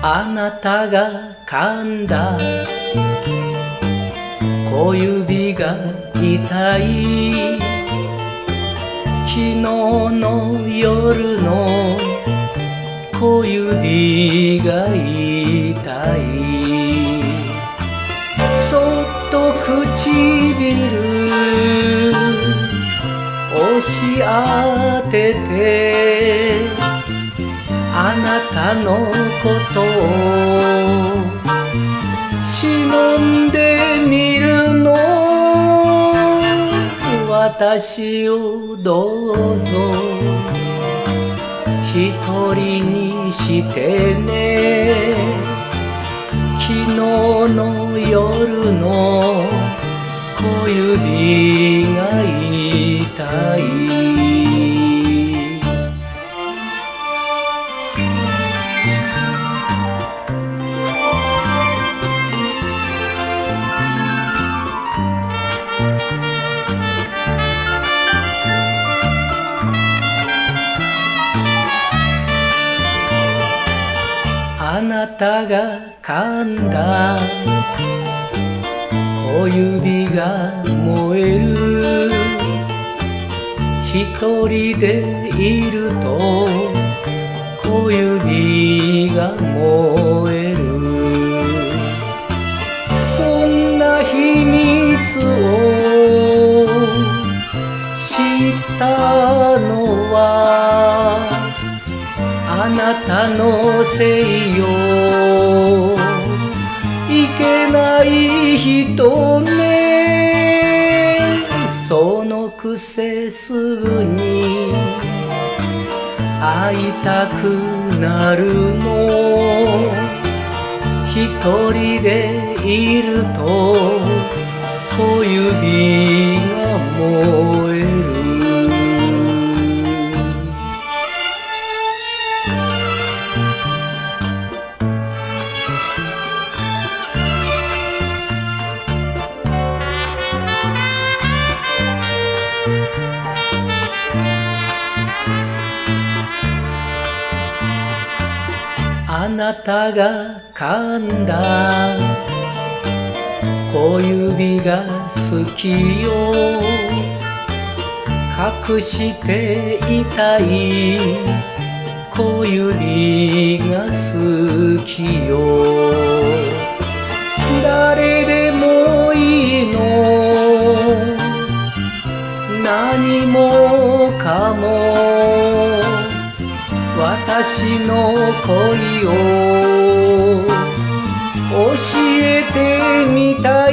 あなたが噛んだ。小指が痛い。昨日の夜の小指が痛い。そっと唇押し当てて。あなたのことを忍んでみるの。私をどうぞ。一人にしてね。昨日の夜の小指が痛い。たが噛んだ。小指が燃える。一人でいると小指が燃える。そんな秘密を知った。あなたのせいよ。いけない人ね。そのくせすぐに会いたくなるの。一人でいると小指あなたが噛んだ。小指が好きよ。隠していたい。小指が好きよ。誰でもいいの。何もかも。私の恋を教えてみたい。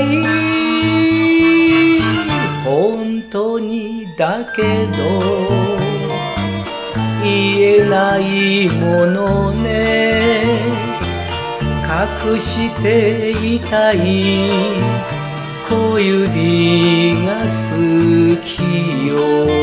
本当にだけど言えないものね。隠していたい。小指が好きよ。